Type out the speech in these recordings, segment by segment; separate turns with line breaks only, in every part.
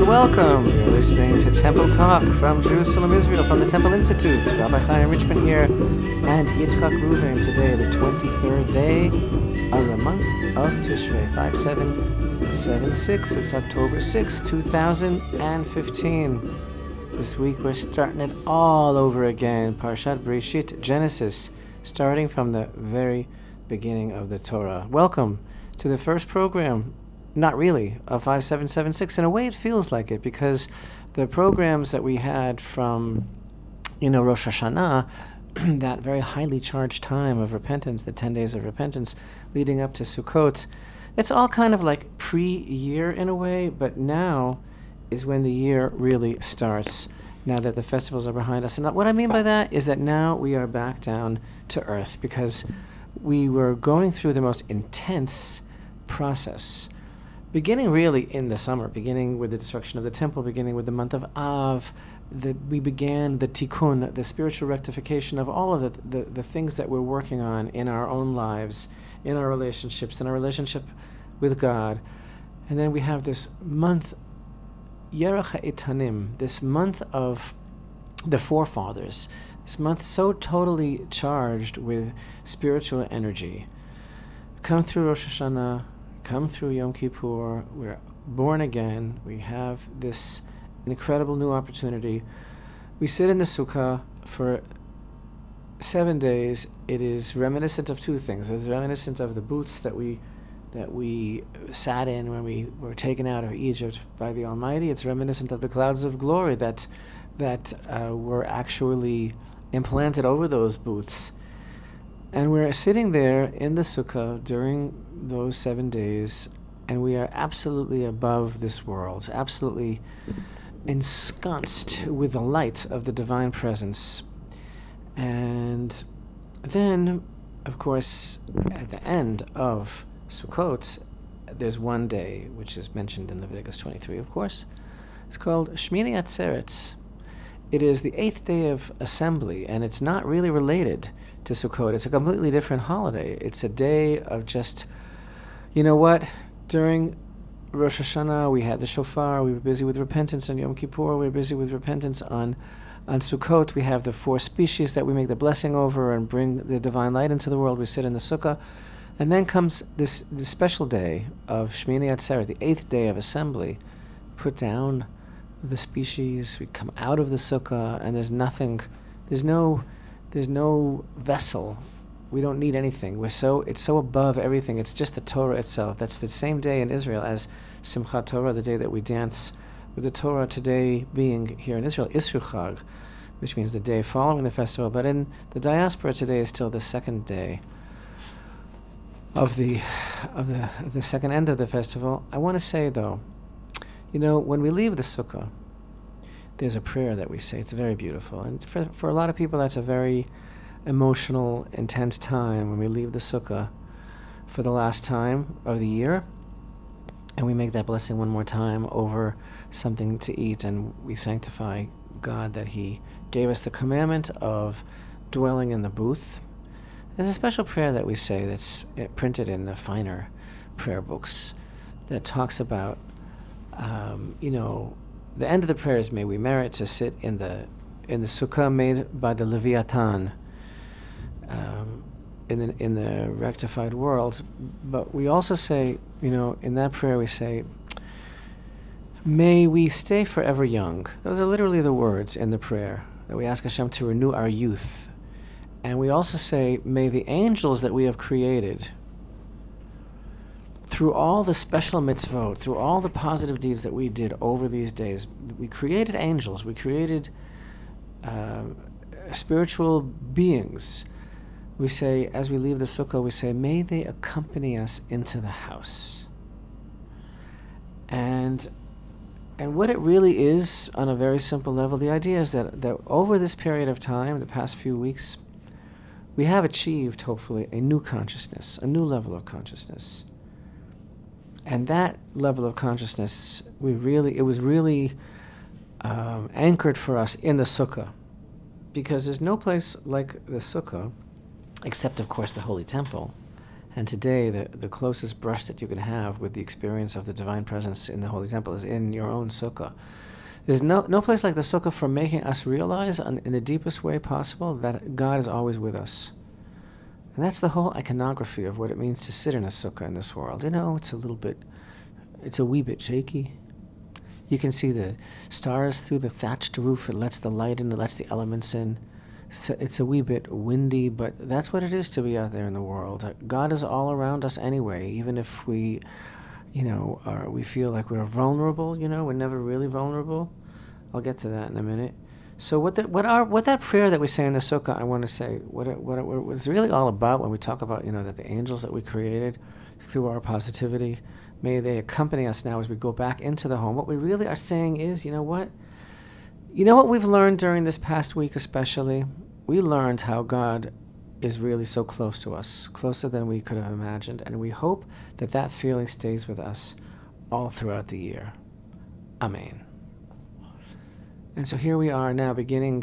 And welcome. You're listening to Temple Talk from Jerusalem, Israel, from the Temple Institute. Rabbi Chaim Richman here and Yitzchak Reuven today, the 23rd day of the month of Tishrei, 5776. It's October 6, 2015. This week we're starting it all over again. Parshat Breshit, Genesis, starting from the very beginning of the Torah. Welcome to the first program not really a 5776 in a way it feels like it because the programs that we had from you know rosh hashanah that very highly charged time of repentance the 10 days of repentance leading up to sukkot it's all kind of like pre-year in a way but now is when the year really starts now that the festivals are behind us. And what i mean by that is that now we are back down to earth because we were going through the most intense process beginning really in the summer, beginning with the destruction of the temple, beginning with the month of Av, the, we began the tikkun, the spiritual rectification of all of the, the, the, things that we're working on in our own lives, in our relationships, in our relationship with God. And then we have this month, Yerach Etanim, this month of the forefathers, this month so totally charged with spiritual energy. Come through Rosh Hashanah, come through Yom Kippur, we're born again, we have this incredible new opportunity. We sit in the sukkah for seven days. It is reminiscent of two things. It's reminiscent of the booths that we that we sat in when we were taken out of Egypt by the Almighty. It's reminiscent of the clouds of glory that that uh, were actually implanted over those booths. And we're sitting there in the sukkah during those seven days, and we are absolutely above this world, absolutely ensconced with the light of the divine presence. And then, of course, at the end of Sukkot, there's one day which is mentioned in Leviticus 23, of course. It's called Shmini Atzeret. It is the eighth day of assembly, and it's not really related to Sukkot. It's a completely different holiday. It's a day of just you know what? During Rosh Hashanah, we had the shofar. We were busy with repentance on Yom Kippur. We were busy with repentance on on Sukkot. We have the four species that we make the blessing over and bring the divine light into the world. We sit in the sukkah, and then comes this, this special day of Shmini Atzeret, the eighth day of assembly. Put down the species. We come out of the sukkah, and there's nothing. There's no. There's no vessel we don't need anything. We're so it's so above everything. It's just the Torah itself. That's the same day in Israel as Simchat Torah, the day that we dance with the Torah today being here in Israel, Isru Chag, which means the day following the festival. But in the diaspora today is still the second day of the of the of the second end of the festival. I want to say though, you know, when we leave the sukkah, there's a prayer that we say. It's very beautiful, and for for a lot of people, that's a very emotional, intense time when we leave the sukkah for the last time of the year. And we make that blessing one more time over something to eat, and we sanctify God that He gave us the commandment of dwelling in the booth. There's a special prayer that we say that's eh, printed in the finer prayer books that talks about, um, you know, the end of the prayer is, "May we merit to sit in the in the sukkah made by the Leviathan." Um, in the in the rectified world. But we also say, you know, in that prayer we say, "May we stay forever young." Those are literally the words in the prayer that we ask Hashem to renew our youth. And we also say, "May the angels that we have created." Through all the special mitzvot, through all the positive deeds that we did over these days, we created angels. We created uh, spiritual beings we say, as we leave the sukkah, we say, may they accompany us into the house. And and what it really is, on a very simple level, the idea is that, that over this period of time, the past few weeks, we have achieved, hopefully, a new consciousness, a new level of consciousness. And that level of consciousness, we really, it was really um, anchored for us in the sukkah. Because there's no place like the sukkah except of course the Holy Temple, And today, the, the closest brush that you can have with the experience of the divine presence in the Holy Temple is in your own sukkah. There's no, no place like the sukkah for making us realize on, in the deepest way possible that God is always with us. And that's the whole iconography of what it means to sit in a sukkah in this world. You know, it's a little bit, it's a wee bit shaky. You can see the stars through the thatched roof. It lets the light in, it lets the elements in. It's a wee bit windy, but that's what it is to be out there in the world. Uh, God is all around us anyway, even if we, you know, are, we feel like we're vulnerable, you know, we're never really vulnerable. I'll get to that in a minute. So what that what our what that prayer that we say in the sukkah, I want to say what it, what it, what it's really all about when we talk about you know that the angels that we created through our positivity, may they accompany us now as we go back into the home. What we really are saying is, you know what, you know what we've learned during this past week, especially, we learned how God is really so close to us, closer than we could have imagined, and we hope that that feeling stays with us all throughout the year. Amen. And so here we are now beginning,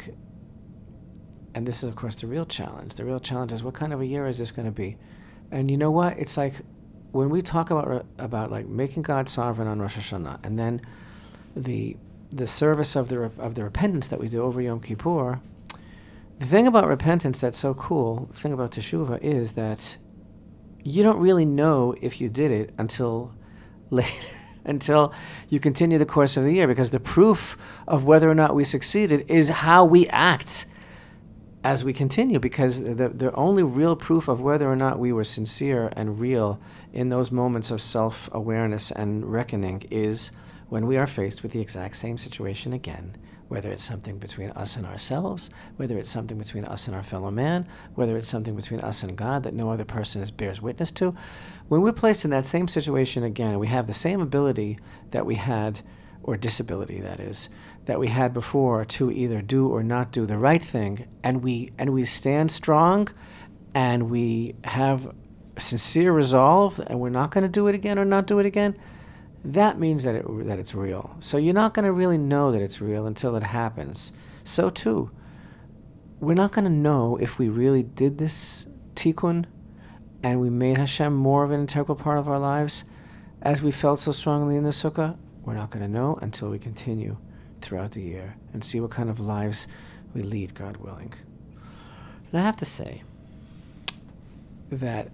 and this is, of course, the real challenge. The real challenge is what kind of a year is this going to be? And you know what? It's like when we talk about about like making God sovereign on Rosh Hashanah, and then the the service of the of the repentance that we do over Yom Kippur. The thing about repentance that's so cool, the thing about teshuva is that you don't really know if you did it until later until you continue the course of the year because the proof of whether or not we succeeded is how we act as we continue because the, the only real proof of whether or not we were sincere and real in those moments of self-awareness and reckoning is when we are faced with the exact same situation again whether it's something between us and ourselves, whether it's something between us and our fellow man, whether it's something between us and God that no other person is, bears witness to. When we're placed in that same situation again, we have the same ability that we had, or disability that is, that we had before to either do or not do the right thing, and we and we stand strong, and we have sincere resolve, and we're not going to do it again or not do it again that means that, it, that it's real. So you're not going to really know that it's real until it happens. So, too, we're not going to know if we really did this tikkun and we made Hashem more of an integral part of our lives as we felt so strongly in the sukkah. We're not going to know until we continue throughout the year and see what kind of lives we lead, God willing. And I have to say that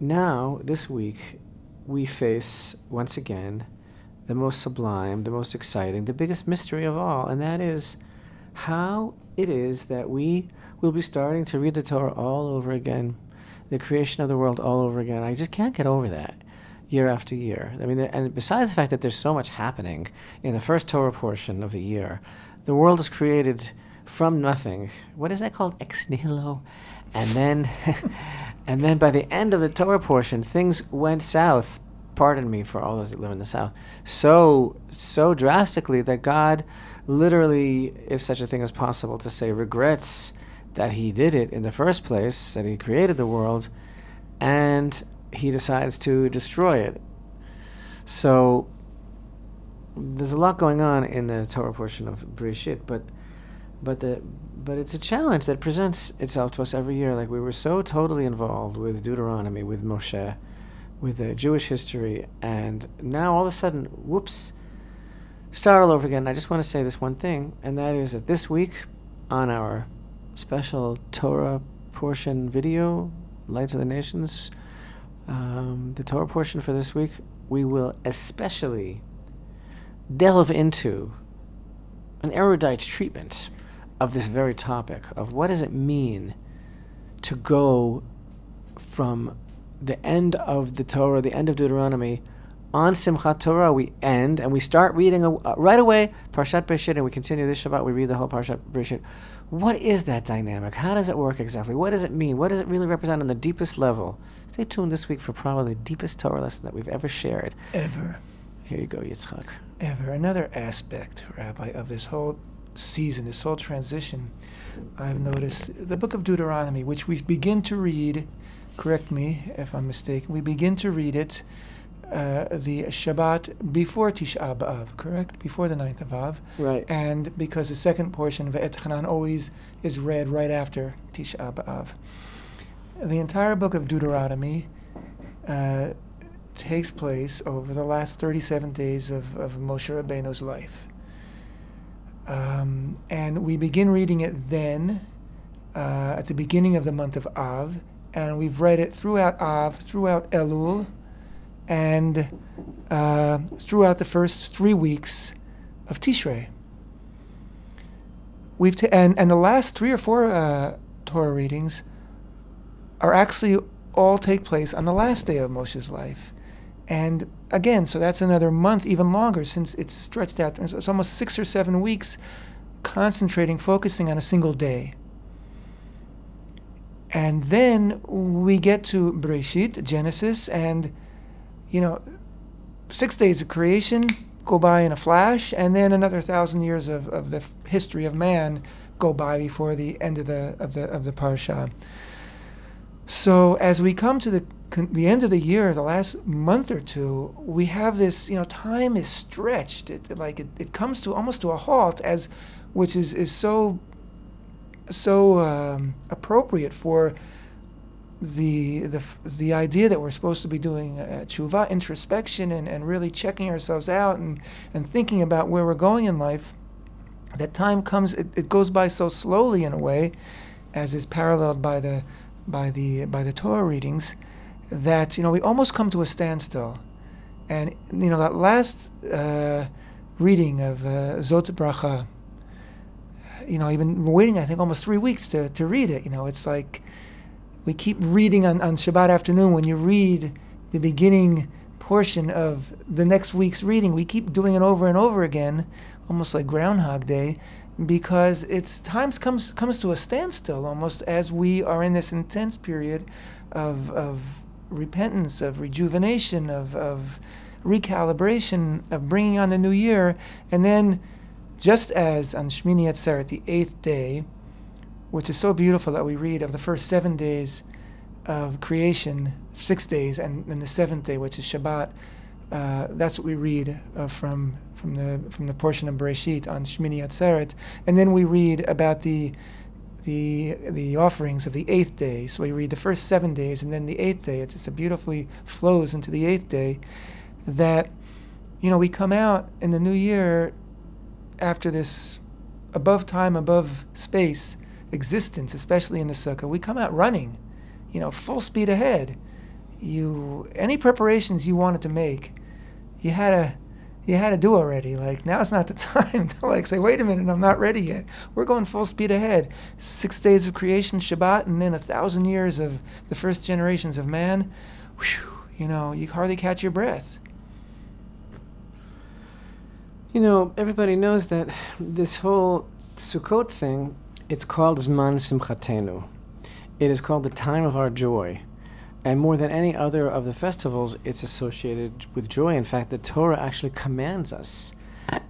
now, this week, we face once again the most sublime, the most exciting, the biggest mystery of all, and that is how it is that we will be starting to read the Torah all over again, the creation of the world all over again. I just can't get over that year after year. I mean, and besides the fact that there's so much happening in the first Torah portion of the year, the world is created from nothing. What is that called? Ex nihilo. And then And then by the end of the Torah portion, things went south. Pardon me for all those that live in the south. So so drastically that God literally, if such a thing is possible to say, regrets that he did it in the first place, that he created the world, and he decides to destroy it. So there's a lot going on in the Torah portion of Breshit, but but the but it's a challenge that presents itself to us every year. Like we were so totally involved with Deuteronomy, with Moshe, with the Jewish history, and now all of a sudden, whoops, start all over again. I just want to say this one thing, and that is that this week on our special Torah portion video, Lights of the Nations, um, the Torah portion for this week, we will especially delve into an erudite treatment of this very topic of what does it mean to go from the end of the Torah, the end of Deuteronomy, on Simchat Torah, we end and we start reading a, uh, right away Parshat Breshit, and we continue this Shabbat. We read the whole Parshat Breshit. What is that dynamic? How does it work exactly? What does it mean? What does it really represent on the deepest level? Stay tuned this week for probably the deepest Torah lesson that we've ever shared.
Ever.
Here you go, Yitzchak.
Ever. Another aspect, Rabbi, of this whole season, this whole transition, I've noticed the book of Deuteronomy, which we begin to read, correct me if I'm mistaken, we begin to read it uh, the Shabbat before Tisha B'Av, correct? Before the ninth of Av.
Right.
And because the second portion, Ve'et Hanan, always is read right after Tisha B'Av. The entire book of Deuteronomy uh, takes place over the last 37 days of, of Moshe Rabbeinu's life. Um, and we begin reading it then, uh, at the beginning of the month of Av, and we've read it throughout Av, throughout Elul, and uh, throughout the first three weeks of Tishrei. We've and, and the last three or four uh, Torah readings are actually all take place on the last day of Moshe's life. And again, so that's another month, even longer, since it's stretched out. It's almost six or seven weeks concentrating, focusing on a single day. And then we get to Breshit, Genesis, and, you know, six days of creation go by in a flash, and then another thousand years of, of the history of man go by before the end of the, of the, of the parsha. So as we come to the the end of the year, the last month or two, we have this, you know, time is stretched. It, like it, it comes to almost to a halt, as which is, is so so um, appropriate for the, the the idea that we're supposed to be doing uh, tshuva, introspection, and, and really checking ourselves out and, and thinking about where we're going in life. That time comes, it, it goes by so slowly in a way, as is paralleled by the by the by the Torah readings that you know we almost come to a standstill, and you know that last uh, reading of uh, Zot Bracha. You know, I've been waiting. I think almost three weeks to to read it. You know, it's like we keep reading on on Shabbat afternoon when you read the beginning portion of the next week's reading. We keep doing it over and over again, almost like Groundhog Day, because it's times comes comes to a standstill almost as we are in this intense period of of repentance, of rejuvenation, of, of recalibration, of bringing on the new year. And then, just as on Shmini Atzeret, the eighth day, which is so beautiful that we read of the first seven days of creation, six days, and then the seventh day, which is Shabbat, uh, that's what we read uh, from from the from the portion of Bereshit on Shmini Atzeret, and then we read about the the the offerings of the eighth day. So we read the first seven days and then the eighth day. It just beautifully flows into the eighth day. That you know we come out in the new year after this above time, above space existence, especially in the sukkah. We come out running, you know, full speed ahead. You any preparations you wanted to make, you had to you had to do already. Like now's not the time to like say, wait a minute, I'm not ready yet. We're going full speed ahead. Six days of creation, Shabbat, and then a thousand years of the first generations of man. Whew, you know, you hardly catch your breath.
You know, everybody knows that this whole Sukkot thing, it's called Zman Simchatenu. It is called the time of our joy. And more than any other of the festivals, it's associated with joy. In fact, the Torah actually commands us,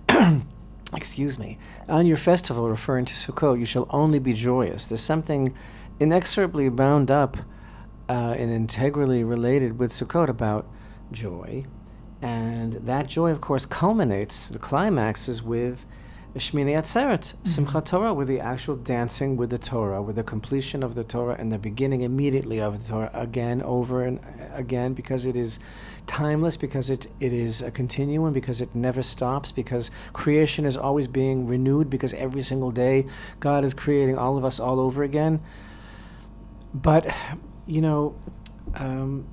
excuse me, on your festival, referring to Sukkot, you shall only be joyous. There's something inexorably bound up uh, and integrally related with Sukkot about joy. And that joy, of course, culminates, the climax is with Shmini Atzeret, mm-hmm. Simchat Torah, with the actual dancing with the Torah, with the completion of the Torah and the beginning immediately of the Torah again, over and again, because it is timeless, because it, it is a continuum, because it never stops, because creation is always being renewed, because every single day God is creating all of us all over again. But, you know, um,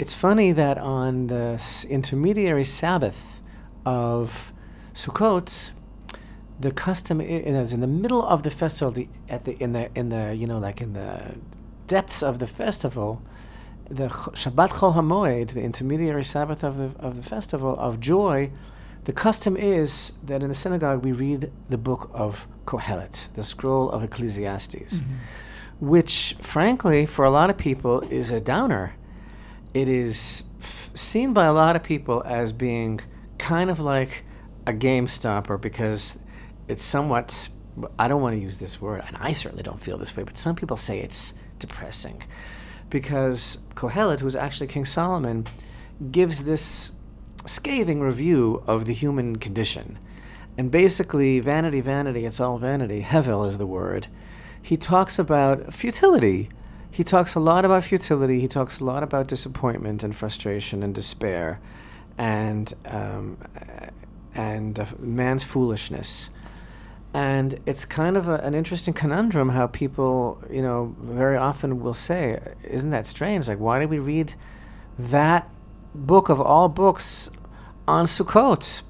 it's funny that on the intermediary Sabbath of Sukkot, the custom is in the middle of the festival, the, at the in the in the you know like in the depths of the festival, the Shabbat Chol Hamoed, the intermediary Sabbath of the of the festival of joy. The custom is that in the synagogue we read the book of Kohelet, the scroll of Ecclesiastes, mm-hmm. which, frankly, for a lot of people is a downer. It is f- seen by a lot of people as being kind of like a game stopper because it's somewhat I don't want to use this word, and I certainly don't feel this way, but some people say it's depressing. Because Kohelet, who's actually King Solomon, gives this scathing review of the human condition. And basically, vanity, vanity, it's all vanity. Hevel is the word. He talks about futility. he talks a lot about futility. He talks a lot about disappointment and frustration and despair, and um, and uh, man's foolishness. And it's kind of a, an interesting conundrum how people, you know, very often will say, "Isn't that strange? Like, why did we read that book of all books on Sukkot?"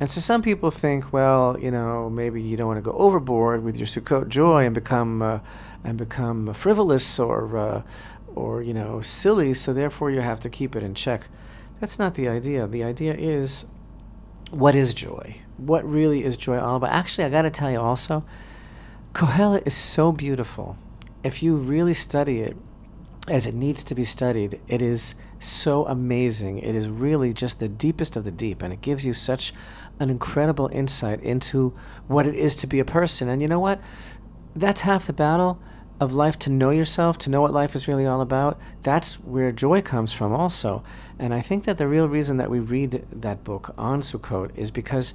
And so some people think, well, you know, maybe you don't want to go overboard with your Sukkot joy and become uh, and become frivolous or uh, or you know silly. So therefore, you have to keep it in check. That's not the idea. The idea is, what is joy? What really is joy all about? Actually, I got to tell you also, Kohelet is so beautiful. If you really study it, as it needs to be studied, it is so amazing. It is really just the deepest of the deep, and it gives you such an incredible insight into what it is to be a person. And you know what? That's half the battle of life to know yourself, to know what life is really all about. That's where joy comes from, also. And I think that the real reason that we read that book on Sukkot is because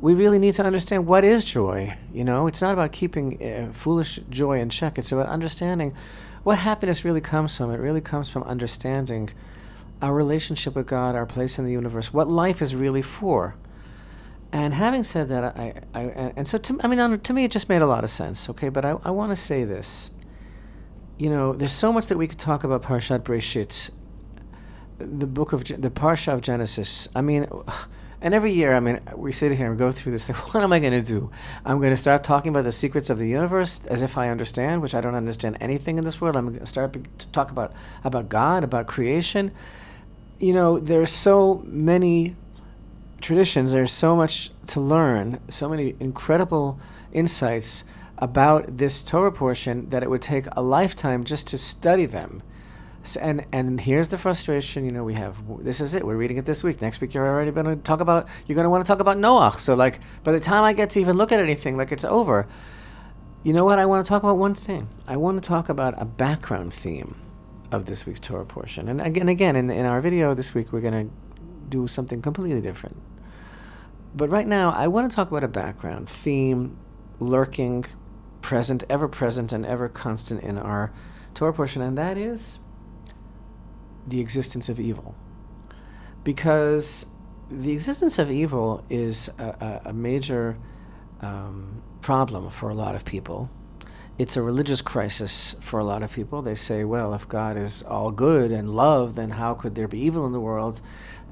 we really need to understand what is joy. You know, it's not about keeping uh, foolish joy in check, it's about understanding what happiness really comes from. It really comes from understanding our relationship with God, our place in the universe, what life is really for. And having said that, I, I and so to, I mean, to me, it just made a lot of sense. Okay, but I, I want to say this. You know, there's so much that we could talk about Parshat Breshit, the book of the Parsha of Genesis. I mean, and every year, I mean, we sit here and go through this. Thing. What am I going to do? I'm going to start talking about the secrets of the universe as if I understand, which I don't understand anything in this world. I'm going to start to talk about about God, about creation. You know, there are so many traditions, there's so much to learn, so many incredible insights about this Torah portion that it would take a lifetime just to study them. So, and and here's the frustration. You know, we have this is it. We're reading it this week. Next week, you're already going to talk about. You're going to want to talk about Noah. So like, by the time I get to even look at anything, like it's over. You know what? I want to talk about one thing. I want to talk about a background theme of this week's Torah portion. And again, again, in in our video this week, we're going to do something completely different. But right now, I want to talk about a background theme lurking, present, ever present, and ever constant in our Torah portion, and that is the existence of evil. Because the existence of evil is a, a, a major um, problem for a lot of people. It's a religious crisis for a lot of people. They say, well, if God is all good and love, then how could there be evil in the world?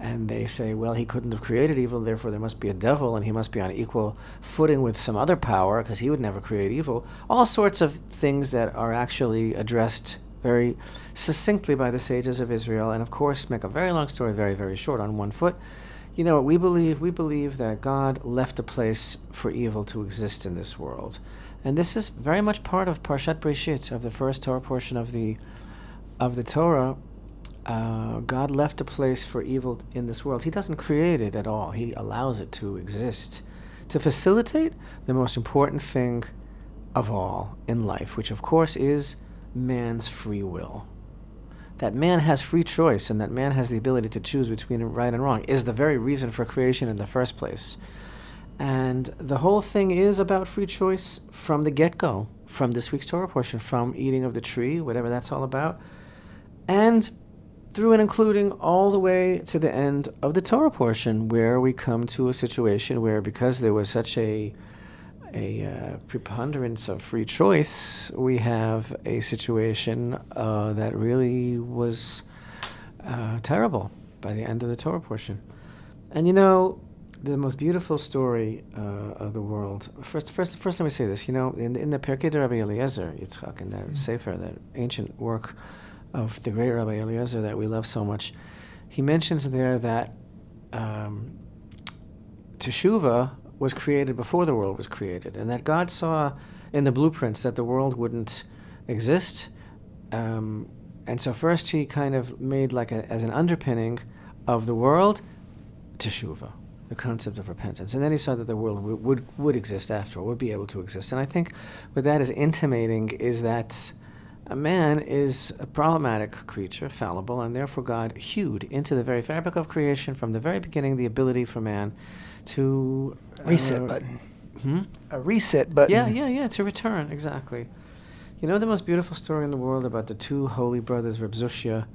and they say, well, he couldn't have created evil, therefore there must be a devil, and he must be on equal footing with some other power because he would never create evil. All sorts of things that are actually addressed very succinctly by the sages of Israel, and of course, make a very long story very, very short on one foot. You know, we believe we believe that God left a place for evil to exist in this world, and this is very much part of Parshat Breshit, of the first Torah portion of the of the Torah, uh, God left a place for evil in this world. He doesn't create it at all, He allows it to exist to facilitate the most important thing of all in life, which of course is man's free will. That man has free choice and that man has the ability to choose between right and wrong is the very reason for creation in the first place. And the whole thing is about free choice from the get go, from this week's Torah portion, from eating of the tree, whatever that's all about. And through and including all the way to the end of the Torah portion, where we come to a situation where, because there was such a a uh, preponderance of free choice, we have a situation uh, that really was uh, terrible by the end of the Torah portion. And you know, the most beautiful story uh, of the world. First, first, first, let me say this. You know, in, in the Pirkei de Rabbi Eliezer, Yitzchak, in that mm-hmm. Sefer, that ancient work of the great Rabbi Eliezer that we love so much, he mentions there that um, Teshuvah was created before the world was created, and that God saw in the blueprints that the world wouldn't exist. Um, and so first he kind of made like a, as an underpinning of the world, Teshuvah, the concept of repentance. And then he saw that the world w- would, would exist after, all, would be able to exist. And I think what that is intimating is that a man is a problematic creature, fallible, and therefore God hewed into the very fabric of creation from the very beginning the ability for man to
uh, reset button. Hmm? A reset button.
Yeah, yeah, yeah. To return exactly. You know the most beautiful story in the world about the two holy brothers, Reb Zushya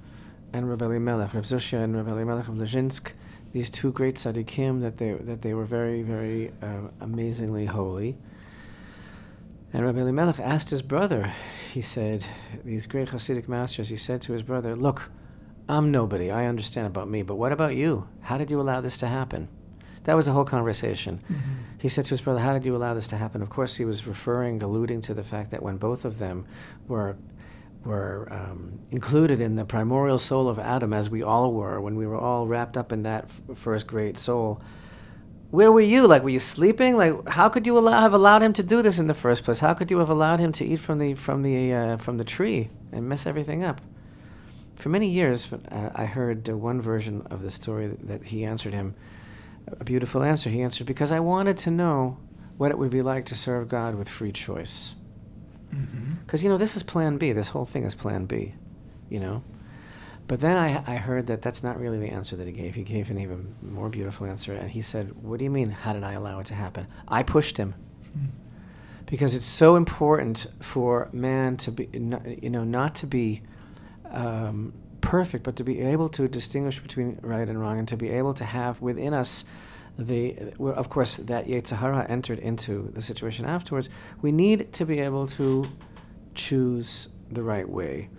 and Reb Elimelech, Reb Zushya and Reb Elimelech of Lezhinsk, these two great tzaddikim that they that they were very very uh, amazingly holy. And Rabbi Elimelech asked his brother, he said, these great Hasidic masters, he said to his brother, Look, I'm nobody. I understand about me, but what about you? How did you allow this to happen? That was a whole conversation.
Mhm.
He said to his brother, How did you allow this to happen? Of course, he was referring, alluding to the fact that when both of them were, were um, included in the primordial soul of Adam, as we all were, when we were all wrapped up in that f- first great soul, where were you? Like, were you sleeping? Like, how could you allow, have allowed him to do this in the first place? How could you have allowed him to eat from the from the uh, from the tree and mess everything up? For many years, uh, I heard uh, one version of the story that he answered him a beautiful answer. He answered because I wanted to know what it would be like to serve God with free choice. Because you know this is Plan B. This whole thing is Plan B. You know. But then I, I heard that that's not really the answer that he gave. He gave an even more beautiful answer, and he said, "What do you mean? How did I allow it to happen? I pushed him."
Mm.
because it's so important for man to be, you know, not to be um, perfect, but to be able to distinguish between right and wrong, and to be able to have within us the, of course, that yetzer hara entered into the situation afterwards. We need to be able to choose the right way.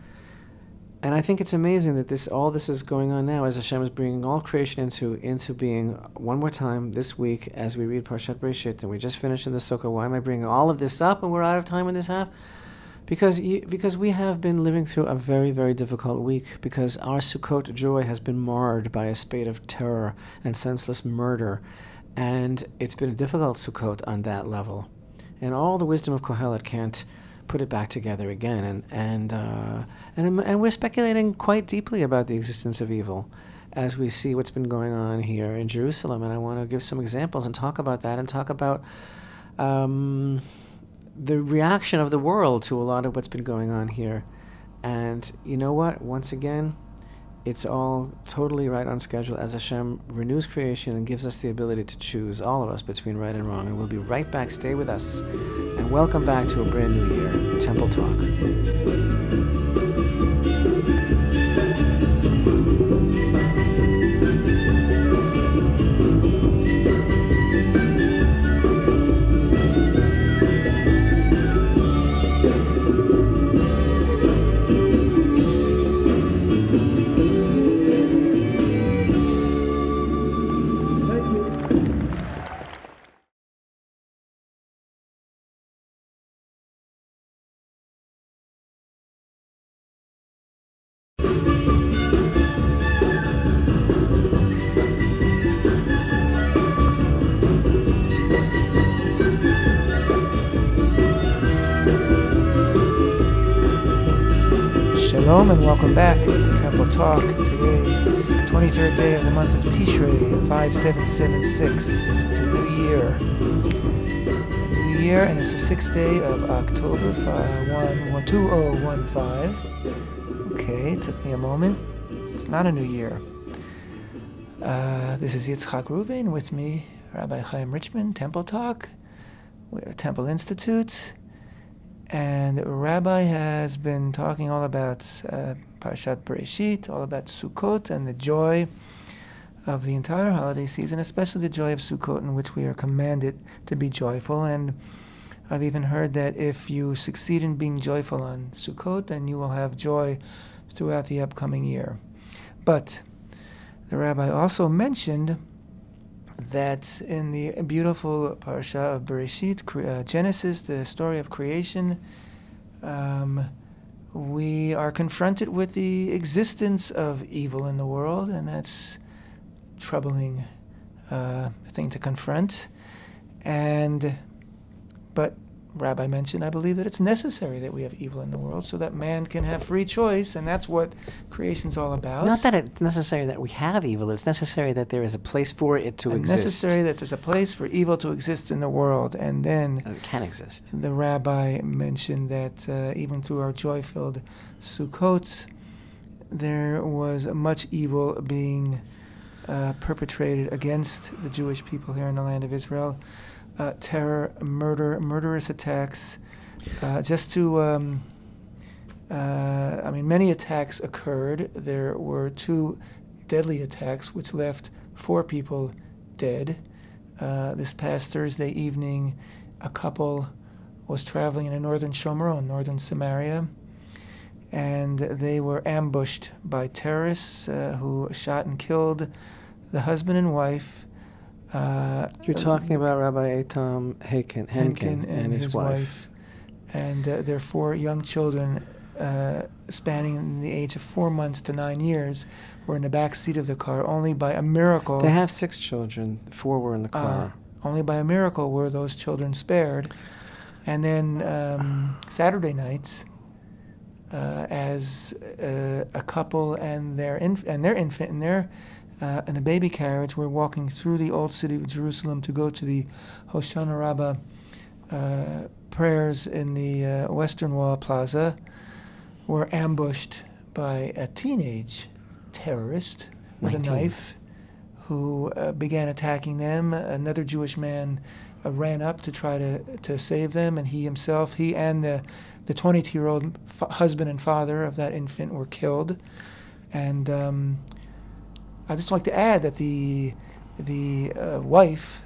And I think it's amazing that this all this is going on now as Hashem is bringing all creation into into being one more time this week as we read Parshat Breshit and we just finished in the Sukkah. Why am I bringing all of this up and we're out of time in this half? Because because we have been living through a very very difficult week because our Sukkot joy has been marred by a spate of terror and senseless murder, and it's been a difficult Sukkot on that level, and all the wisdom of Kohelet can't put it back together again. And and uh, and and we're speculating quite deeply about the existence of evil, as we see what's been going on here in Jerusalem. And I want to give some examples and talk about that and talk about. Um, the reaction of the world to a lot of what's been going on here. And you know what? Once again, it's all totally right on schedule as Hashem renews creation and gives us the ability to choose, all of us, between right and wrong. And we'll be right back. Stay with us. And welcome back to a brand new year, Temple Talk.
Shalom and welcome back to Temple Talk. Today, 23rd day of the month of Tishrei, 5776. It's a new year. A new year, and it's the sixth day of October 5, 1, 1, 2015. Okay, it took me a moment. It's not a new year. Uh, this is Yitzchak Reuven with me, Rabbi Chaim Richman, Temple Talk. Temple Institute. And Rabbi has been talking all about uh, Parshat Bereshit, all about Sukkot and the joy of the entire holiday season, especially the joy of Sukkot, in which we are commanded to be joyful. And I've even heard that if you succeed in being joyful on Sukkot, then you will have joy throughout the upcoming year. But the Rabbi also mentioned that in the beautiful parsha of Bereshit, uh, Genesis, the story of creation, um, we are confronted with the existence of evil in the world, and that's troubling uh, thing to confront. And but Rabbi mentioned, I believe that it's necessary that we have evil in the world so that man can have free choice, and that's what creation's all about.
Not that it's necessary that we have evil, it's necessary that there is a place for it to
and
exist.
necessary that there's a place for evil to exist in the world. And then
And it can exist.
the rabbi mentioned that uh, even through our joy-filled Sukkot, there was much evil being uh, perpetrated against the Jewish people here in the land of Israel. Uh, terror, murder, murderous attacks. Uh, just to um, Uh, I mean, many attacks occurred. There were two deadly attacks which left four people dead. Uh, this past Thursday evening, a couple was traveling in a northern Shomron, northern Samaria, and they were ambushed by terrorists uh, who shot and killed the husband and wife. Uh,
You're talking about Rabbi Eitam Henkin,
Henkin
Henkin and, his, wife.
and uh, their four young children, uh, spanning the age of four months to nine years, were in the back seat of the car. Only by a miracle,
They have six children. Four were in the
uh,
car.
only by a miracle were those children spared. And then um, Saturday nights, uh, as uh, a couple and their inf- and their infant and their uh, in a baby carriage were walking through the old city of Jerusalem to go to the Hoshana Rabbah uh, prayers in the uh, Western Wall Plaza, were ambushed by a teenage terrorist with a knife who uh, began attacking them. Another Jewish man uh, ran up to try to, to save them, and he himself, he and the, the 22 year old f- husband and father of that infant were killed. And um, I'd just like to add that the, the uh, wife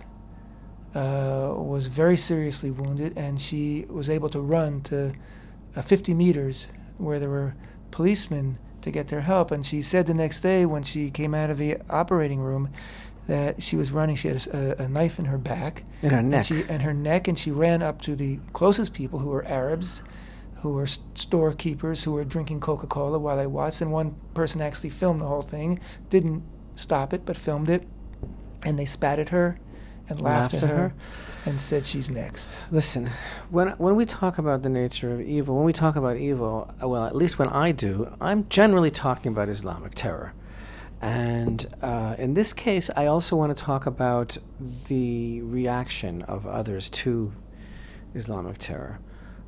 uh, was very seriously wounded, and she was able to run to uh, 50 meters where there were policemen to get their help. And she said the next day when she came out of the operating room that she was running. She had a, a knife in her back
In her neck.
and, she, and her neck, and she ran up to the closest people who were Arabs, who were storekeepers, who were drinking Coca-Cola while they watched. And one person actually filmed the whole thing, didn't stop it, but filmed it, and they spat at her and laughed,
Laughed
at
at
her,
her?
and said she's next.
Listen, when when we talk about the nature of evil, when we talk about evil, well, at least when I do, I'm generally talking about Islamic terror. And uh, in this case, I also want to talk about the reaction of others to Islamic terror.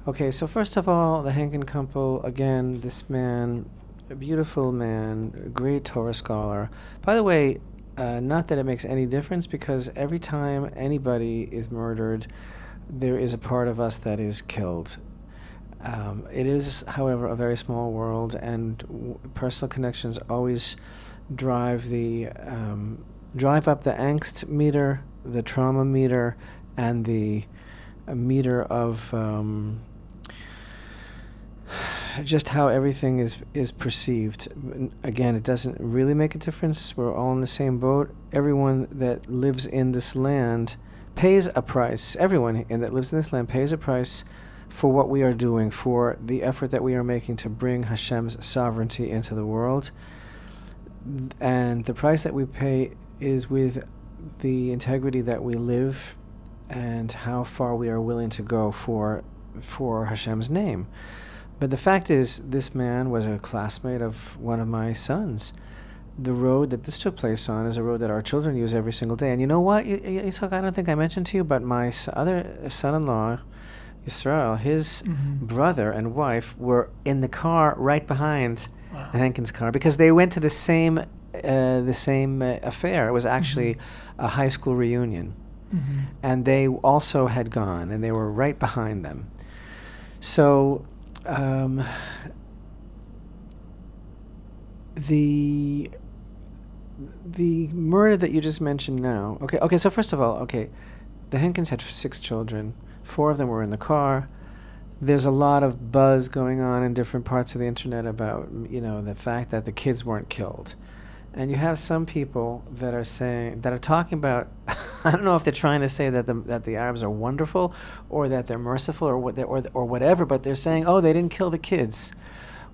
Okay, so first of all, the Henkin again, this man, a beautiful man, great Torah scholar. By the way, uh, not that it makes any difference because every time anybody is murdered, there is a part of us that is killed. Um, it is, however, a very small world, and personal connections always drive the um, drive up the angst meter, the trauma meter, and the uh, meter of um, just how everything is is perceived. Again, it doesn't really make a difference. We're all in the same boat. Everyone that lives in this land pays a price. Everyone that lives in this land pays a price for what we are doing, for the effort that we are making to bring Hashem's sovereignty into the world. And the price that we pay is with the integrity that we live and how far we are willing to go for for Hashem's name. But the fact is, this man was a classmate of one of my sons. The road that this took place on is a road that our children use every single day. And you know what, Yitzhak, I don't think I mentioned to you, but my other son-in-law, Yisrael, his
Mhm.
brother and wife were in the car right behind
Wow.
the Henkins car because they went to the same uh, the same uh, affair. It was actually a high school reunion
Mhm.
and they also had gone, and they were right behind them. So, um, the the murder that you just mentioned now. Okay, okay. So first of all, okay, the Henkins had six children. Four of them were in the car. There's a lot of buzz going on in different parts of the internet about you know the fact that the kids weren't killed. And you have some people that are saying that are talking about. I don't know if they're trying to say that the that the Arabs are wonderful, or that they're merciful, or what or or whatever. But they're saying, oh, they didn't kill the kids.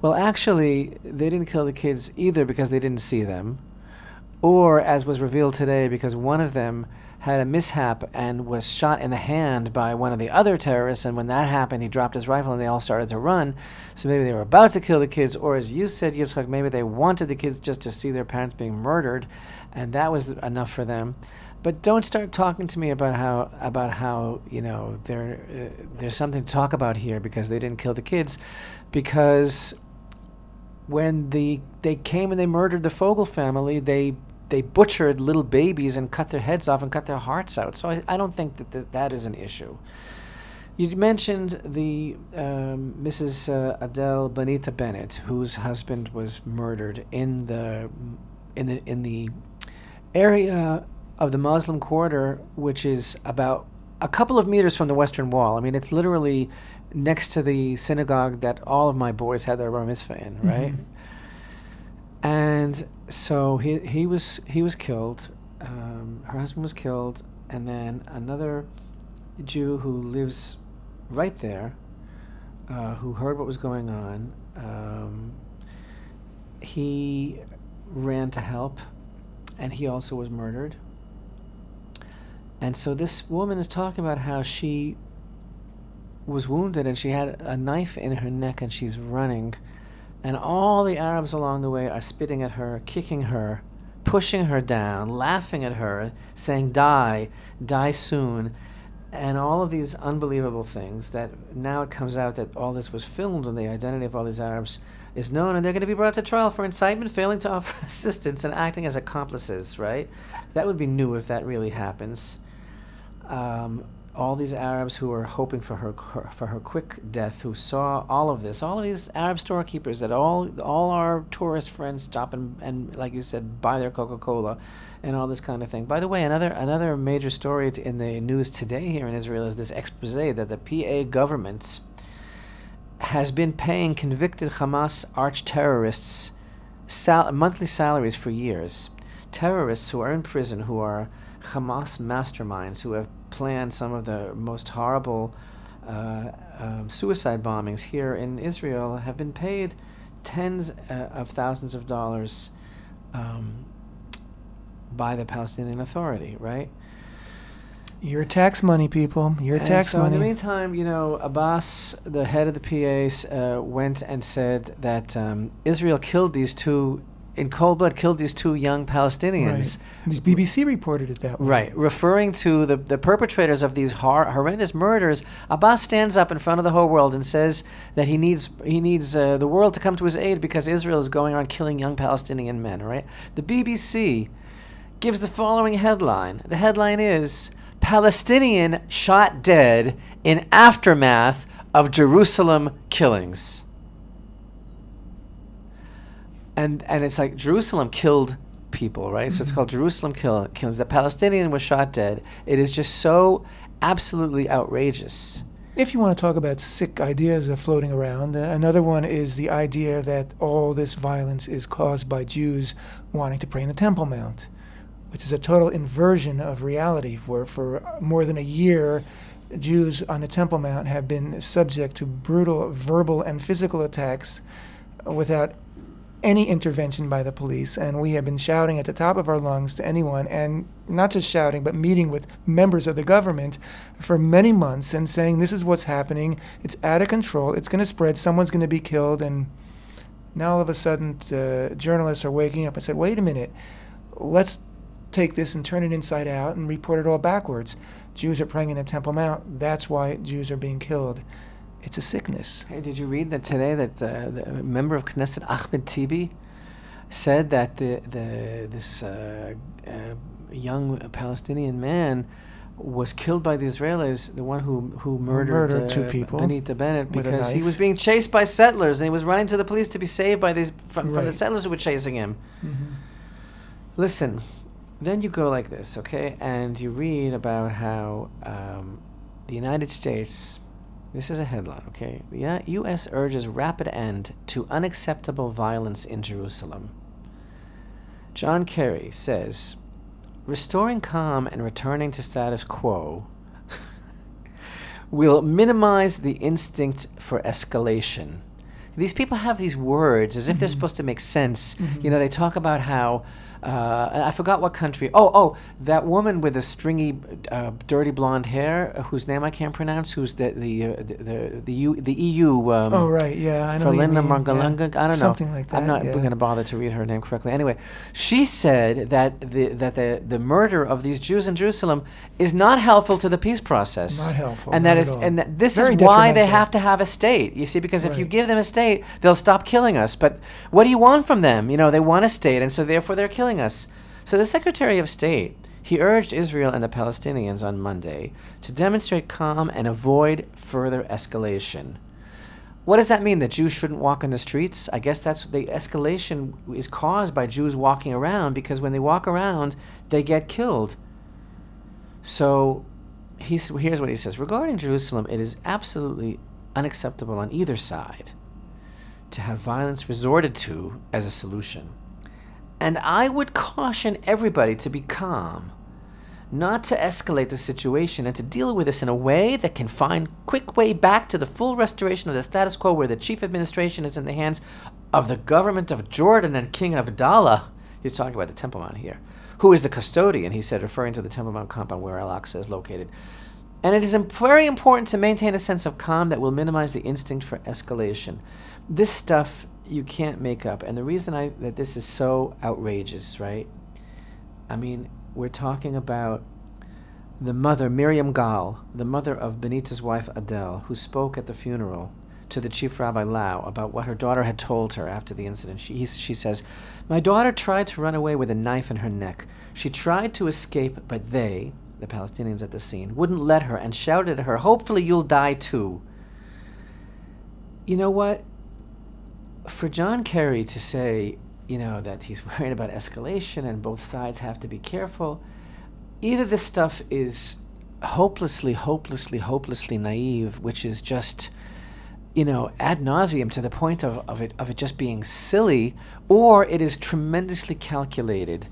Well, actually, they didn't kill the kids either because they didn't see them, or as was revealed today, because one of them had a mishap and was shot in the hand by one of the other terrorists. And when that happened, he dropped his rifle and they all started to run. So maybe they were about to kill the kids, or as you said, Yitzchak, maybe they wanted the kids just to see their parents being murdered, and that was enough for them. But don't start talking to me about how about how you know there uh, there's something to talk about here because they didn't kill the kids, because when the they came and they murdered the Fogel family, they they butchered little babies and cut their heads off and cut their hearts out. So I, I don't think that th- that is an issue. You mentioned the um, Mrs. Uh, Adele Banita Bennett, whose husband was murdered in the in the in the area of the Muslim Quarter, which is about a couple of meters from the Western Wall. I mean, it's literally next to the synagogue that all of my boys had their bar mitzvah in, right? And so he he was he was killed. Um, her husband was killed, and then another Jew who lives right there, uh, who heard what was going on. Um, he ran to help, and he also was murdered. And so this woman is talking about how she was wounded and she had a knife in her neck and she's running. And all the Arabs along the way are spitting at her, kicking her, pushing her down, laughing at her, saying, Die, die soon. And all of these unbelievable things that now it comes out that all this was filmed and the identity of all these Arabs is known and they're going to be brought to trial for incitement, failing to offer assistance, and acting as accomplices, right? That would be new if that really happens um, all these Arabs who were hoping for her, for her quick death, who saw all of this, all of these Arab storekeepers that all all our tourist friends stop and, and like you said, buy their Coca Cola, and all this kind of thing. By the way, another another major story in the news today here in Israel is this expose that the PA government has been paying convicted Hamas arch terrorists sal- monthly salaries for years. Terrorists who are in prison, who are Hamas masterminds, who have planned some of the most horrible uh, um, suicide bombings here in Israel have been paid tens uh, of thousands of dollars um, by the Palestinian Authority, right?
Your tax money, people. Your
and
tax
so
money.
in the meantime, you know, Abbas, the head of the PA, uh, went and said that um, Israel killed these two in cold blood killed these two young Palestinians.
Right. BBC reported it that way.
Right, referring to the, the perpetrators of these hor- horrendous murders. Abbas stands up in front of the whole world and says that he needs he needs uh, the world to come to his aid because Israel is going on killing young Palestinian men. Right. The BBC gives the following headline. The headline is Palestinian shot dead in aftermath of Jerusalem killings and and it's like Jerusalem killed people, right? Mm-hmm. So it's called Jerusalem kill, killings. The Palestinian was shot dead. It is just so absolutely outrageous.
If you want to talk about sick ideas that are floating around, uh, another one is the idea that all this violence is caused by Jews wanting to pray in the Temple Mount, which is a total inversion of reality. Where for more than a year, Jews on the Temple Mount have been subject to brutal verbal and physical attacks without any intervention by the police, and we have been shouting at the top of our lungs to anyone, and not just shouting, but meeting with members of the government for many months and saying, This is what's happening. It's out of control. It's going to spread. Someone's going to be killed. And now all of a sudden, journalists are waking up and said, Wait a minute. Let's take this and turn it inside out and report it all backwards. Jews are praying in the Temple Mount. That's why Jews are being killed it's a sickness.
Hey, did you read that today that uh, the member of Knesset Ahmed Tibi said that the the this uh, uh, young Palestinian man was killed by the Israelis, the one who who murdered,
murdered two people,
Banita Bennett, because he was being chased by settlers and he was running to the police to be saved by these from, right. from the settlers who were chasing him. Mm-hmm. Listen, then you go like this, okay, and you read about how um, the United States this is a headline, okay? The U.S. urges rapid end to unacceptable violence in Jerusalem. John Kerry says, restoring calm and returning to status quo will minimize the instinct for escalation. These people have these words as if mm-hmm. they're supposed to make sense. Mm-hmm. You know, they talk about how uh, I forgot what country. Oh, oh, that woman with the stringy, uh, dirty blonde hair, uh, whose name I can't pronounce, who's the the uh, the, the the, U, the EU. Um,
oh right, yeah, I know.
Linda Margalunga.
Yeah.
I don't know.
Something like that.
I'm not
yeah.
going to bother to read her name correctly. Anyway, she said that the that the the murder of these Jews in Jerusalem is not helpful to the peace process.
Not helpful.
And that is and that this
Very
is why they have to have a state. You see, because if you give them a state, they'll stop killing us. But what do you want from them? You know, they want a state, and so therefore they're killing us. So the Secretary of State, He urged Israel and the Palestinians on Monday to demonstrate calm and avoid further escalation. What does that mean? That Jews shouldn't walk in the streets? I guess that's the escalation is caused by Jews walking around because when they walk around, they get killed. So he's, here's what he says Regarding Jerusalem, it is absolutely unacceptable on either side to have violence resorted to as a solution. And I would caution everybody to be calm not to escalate the situation and to deal with this in a way that can find quick way back to the full restoration of the status quo where the chief administration is in the hands of the government of Jordan and King Abdallah. He's talking about the Temple Mount here, who is the custodian, he said, referring to the Temple Mount compound where Al Aqsa is located. And it is very important to maintain a sense of calm that will minimize the instinct for escalation. This stuff you can't make up. And the reason I that this is so outrageous, right? I mean, we're talking about the mother, Miriam Gal, the mother of Banita's wife Adele, who spoke at the funeral to the chief rabbi Lau about what her daughter had told her after the incident. She, he, she says, My daughter tried to run away with a knife in her neck. She tried to escape, but they, the Palestinians at the scene, wouldn't let her and shouted at her, Hopefully you'll die too. You know what? For John Kerry to say, you know, that he's worried about escalation and both sides have to be careful. Either this stuff is hopelessly, hopelessly, hopelessly naive, which is just, you know, ad nauseum to the point of, of it of it just being silly, or it is tremendously calculated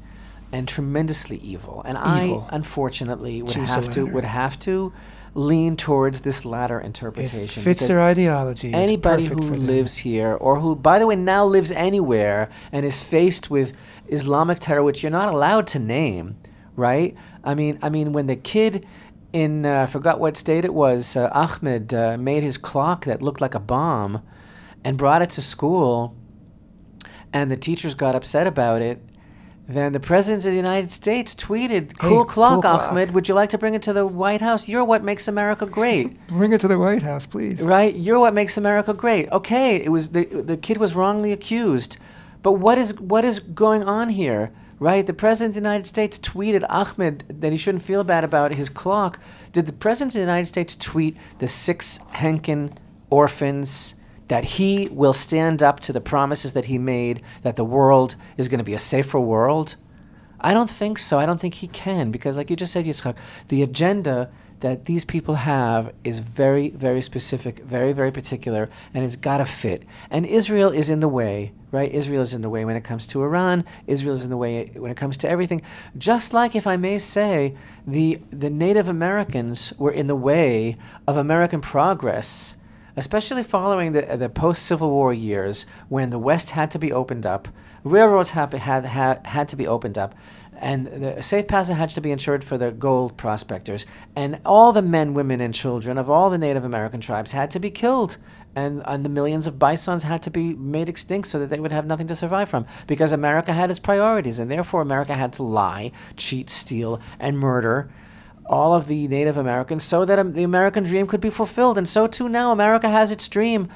and tremendously evil. And evil. I unfortunately would Choose have to would have to lean towards this latter interpretation.
It fits their ideology.
Anybody who lives here, or who, by the way, now lives anywhere and is faced with Islamic terror, which you're not allowed to name, right? I mean, I mean, when the kid in uh, I forgot what state it was, uh, Ahmed uh, made his clock that looked like a bomb, and brought it to school, and the teachers got upset about it then the President of the United States tweeted, "Cool hey, clock, cool Ahmed. Would you like to bring it to the White House? You're what makes America great.
bring it to the White House, please.
Right? You're what makes America great. Okay, it was the the kid was wrongly accused, but what is what is going on here? Right? The President of the United States tweeted Ahmed that he shouldn't feel bad about his clock. Did the President of the United States tweet the six Henkin orphans? That he will stand up to the promises that he made that the world is going to be a safer world? I don't think so. I don't think he can because, like you just said, Yitzchak, the agenda that these people have is very, very specific, very, very particular, and it's got to fit. And Israel is in the way, right? Israel is in the way when it comes to Iran. Israel is in the way when it comes to everything. Just like, if I may say, the the Native Americans were in the way of American progress especially following the, the post Civil War years when the West had to be opened up, railroads had, had, had, had to be opened up, and the safe passage had to be ensured for the gold prospectors. And all the men, women, and children of all the Native American tribes had to be killed. And, and the millions of bisons had to be made extinct so that they would have nothing to survive from. Because America had its priorities, and therefore America had to lie, cheat, steal, and murder all of the Native Americans so that um, the American dream could be fulfilled. And so too now America has its dream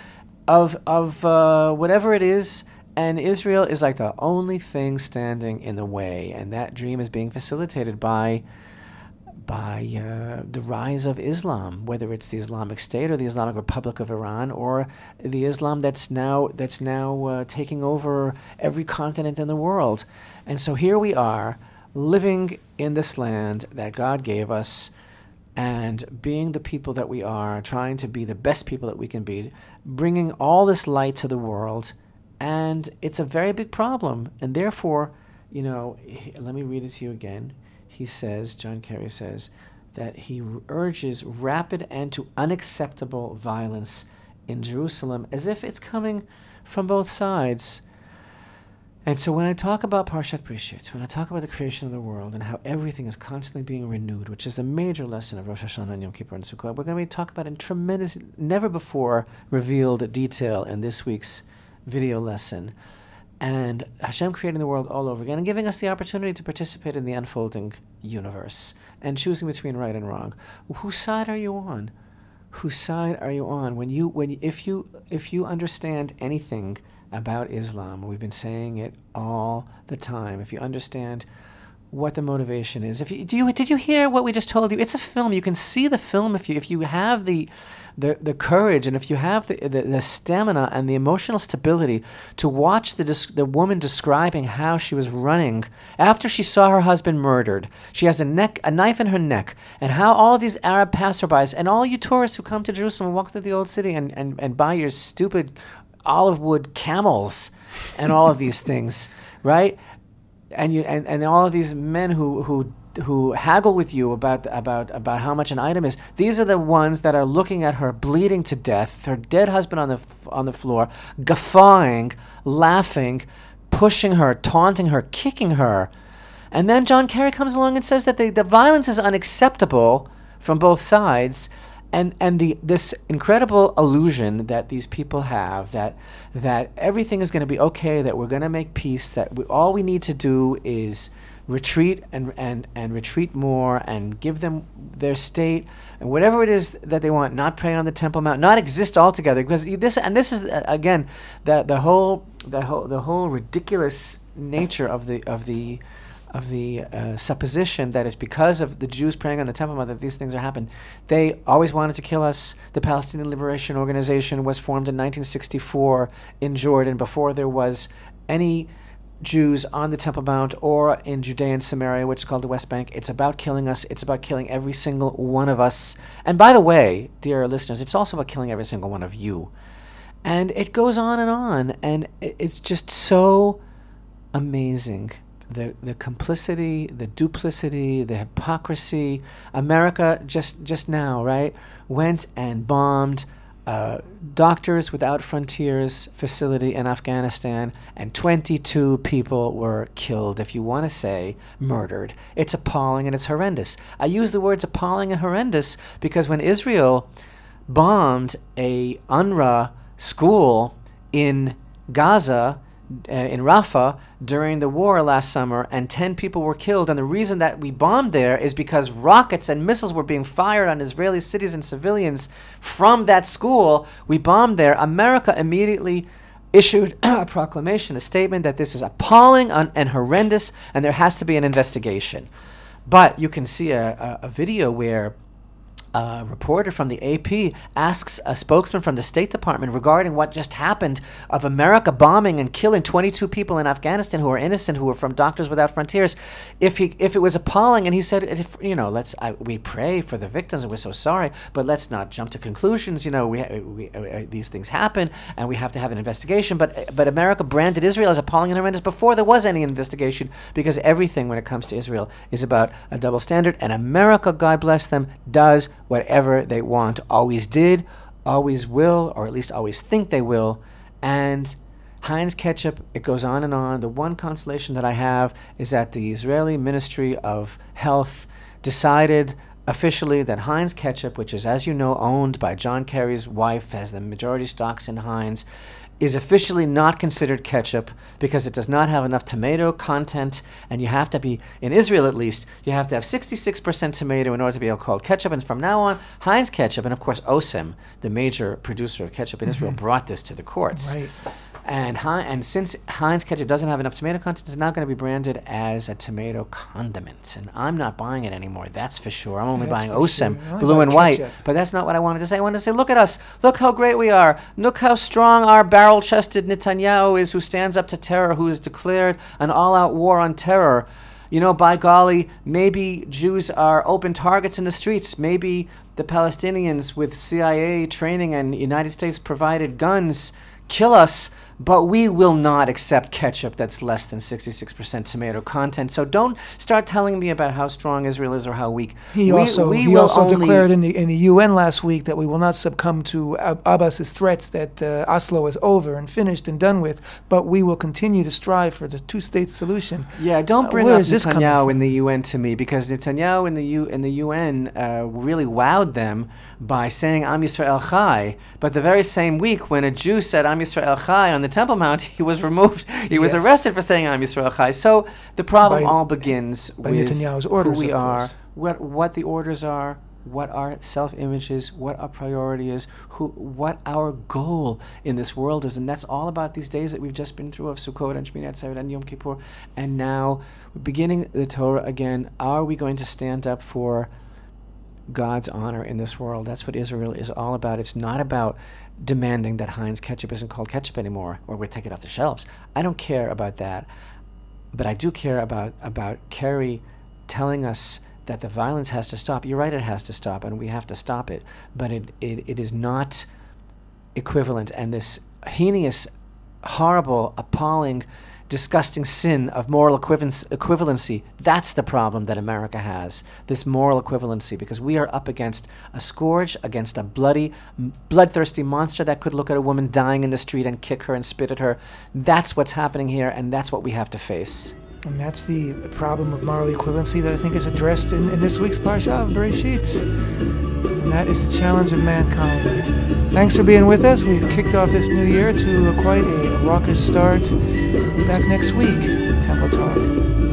of, of uh, whatever it is. And Israel is like the only thing standing in the way. And that dream is being facilitated by, by uh, the rise of Islam, whether it's the Islamic State or the Islamic Republic of Iran or the Islam that's now, that's now uh, taking over every continent in the world. And so here we are living in this land that God gave us and being the people that we are, trying to be the best people that we can be, bringing all this light to the world. And it's a very big problem. And therefore, you know, let me read it to you again. He says, John Kerry says, that he urges rapid and to unacceptable violence in Jerusalem as if it's coming from both sides. And so when I talk about Parshat Breshit, when I talk about the creation of the world and how everything is constantly being renewed, which is a major lesson of Rosh Hashanah and Yom Kippur and Sukkot, we're going to be talking about in tremendous, never before revealed detail in this week's video lesson. And Hashem creating the world all over again and giving us the opportunity to participate in the unfolding universe and choosing between right and wrong. Whose side are you on? Whose side are you on? When you, when, if you, if you understand anything about Islam. We've been saying it all the time. If you understand what the motivation is. If you do you did you hear what we just told you? It's a film. You can see the film if you if you have the the, the courage and if you have the, the, the stamina and the emotional stability to watch the, the woman describing how she was running after she saw her husband murdered, she has a, neck, a knife in her neck, and how all of these Arab passerbys and all you tourists who come to Jerusalem and walk through the old city and, and, and buy your stupid olive wood camels and all of these things, right? And you and, and all of these men who who who haggle with you about about about how much an item is. These are the ones that are looking at her bleeding to death, her dead husband on the on the floor, guffawing, laughing, pushing her, taunting her, kicking her. And then John Kerry comes along and says that the, the violence is unacceptable from both sides. And, and the, this incredible illusion that these people have that, that everything is going to be okay, that we're going to make peace, that we, all we need to do is retreat and, and, and retreat more and give them their state and whatever it is that they want, not pray on the Temple Mount, not exist altogether. Because this and this is uh, again the the whole the whole the whole ridiculous nature of the of the of the uh, supposition that it's because of the Jews praying on the Temple Mount that these things are happening. They always wanted to kill us. The Palestinian Liberation Organization was formed in 1964 in Jordan before there was any Jews on the Temple Mount or in Judea and Samaria, which is called the West Bank. It's about killing us. It's about killing every single one of us. And by the way, dear listeners, it's also about killing every single one of you. And it goes on and on. And it's just so amazing. The, the complicity, the duplicity, the hypocrisy. America just just now, right, went and bombed uh, Doctors Without Frontiers facility in Afghanistan, and 22 people were killed, if you want to say murdered. It's appalling and it's horrendous. I use the words appalling and horrendous because when Israel bombed a UNRWA school in Gaza, uh, in Rafah during the war last summer, and 10 people were killed. And the reason that we bombed there is because rockets and missiles were being fired on Israeli cities and civilians from that school. We bombed there. America immediately issued a proclamation, a statement that this is appalling and horrendous, and there has to be an investigation. But you can see a, a, a video where a reporter from the AP asks a spokesman from the State Department regarding what just happened of America bombing and killing 22 people in Afghanistan who are innocent, who are from Doctors Without Frontiers, if he if it was appalling, and he said, if, you know, let's I, we pray for the victims and we're so sorry, but let's not jump to conclusions. You know, we, we uh, these things happen and we have to have an investigation. But but America branded Israel as appalling and horrendous before there was any investigation because everything when it comes to Israel is about a double standard, and America, God bless them, does whatever they want, always did, always will, or at least always think they will. And Heinz ketchup, it goes on and on. The one consolation that I have is that the Israeli Ministry of Health decided officially that Heinz ketchup, which is, as you know, owned by John Kerry's wife, has the majority stocks in Heinz, is officially not considered ketchup because it does not have enough tomato content, and you have to be, in Israel at least, you have to have 66% tomato in order to be called ketchup. And from now on, Heinz ketchup, and of course Osem, the major producer of ketchup in mm-hmm. Israel, brought this to the courts.
Right.
And, and since Heinz ketchup doesn't have enough tomato content, it's now going to be branded as a tomato condiment. And I'm not buying it anymore, that's for sure. I'm only
That's
buying Osem,
sure.
Blue and white.
ketchup.
But that's not what I wanted to say. I wanted to say, look at us. Look how great we are. Look how strong our barrel chested Netanyahu is, who stands up to terror, who has declared an all out war on terror. You know, by golly, maybe Jews are open targets in the streets. Maybe the Palestinians, with CIA training and United States provided guns, kill us, but we will not accept ketchup that's less than 66% tomato content. So don't start telling me about how strong Israel is or how weak.
He
we,
also,
we
he also declared in the, in the UN last week that we will not succumb to Ab- Abbas's threats that uh, Oslo is over and finished and done with, but we will continue to strive for the two-state solution.
Yeah, don't
Uh,
bring
where
up
is this coming
Netanyahu in the UN to me because Netanyahu in the U in the UN uh, really wowed them by saying Am Yisrael Chai. But the very same week, when a Jew said Am Yisrael Chai on the Temple Mount, he was removed. He was arrested for saying I Am Yisrael Chai. So the problem
By-
all begins with
Netanyahu's
who
orders,
we are,
course.
what what the orders are. what our self-image is, what our priority is, who, what our goal in this world is, and that's all about these days that we've just been through of Sukkot and Shmini Atzeret and Yom Kippur, and now beginning the Torah again. Are we going to stand up for God's honor in this world? That's what Israel is all about. It's not about demanding that Heinz ketchup isn't called ketchup anymore, or we take it off the shelves. I don't care about that, but I do care about about Kerry telling us that the violence has to stop. You're right, it has to stop, and we have to stop it. But it, it, it is not equivalent. And this heinous, horrible, appalling, disgusting sin of moral equivalency, that's the problem that America has. This moral equivalency, because we are up against a scourge, against a bloody, bloodthirsty monster that could look at a woman dying in the street and kick her and spit at her. That's what's happening here, and that's what we have to face.
And that's the problem of moral equivalency that I think is addressed in, in this week's Parsha of Bereshit. And that is the challenge of mankind. Thanks for being with us. We've kicked off this new year to quite a raucous start. We'll be back next week. Temple Talk.